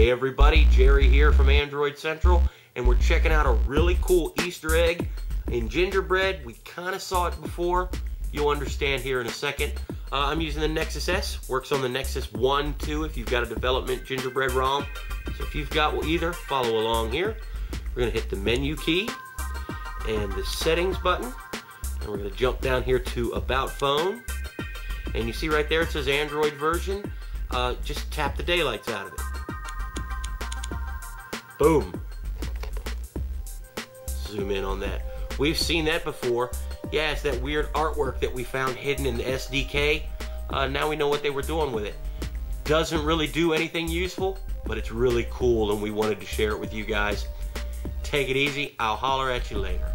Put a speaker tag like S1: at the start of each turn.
S1: Hey everybody, Jerry here from Android Central, and we're checking out a really cool Easter egg in gingerbread. We kind of saw it before. You'll understand here in a second. Uh, I'm using the Nexus S, works on the Nexus 1, 2 if you've got a development gingerbread ROM. So if you've got either, follow along here. We're gonna hit the menu key and the settings button, and we're gonna jump down here to About Phone. And you see right there it says Android version. Uh, just tap the daylights out of it. Boom. Zoom in on that. We've seen that before. Yeah, it's that weird artwork that we found hidden in the SDK. Uh, now we know what they were doing with it. Doesn't really do anything useful, but it's really cool and we wanted to share it with you guys. Take it easy. I'll holler at you later.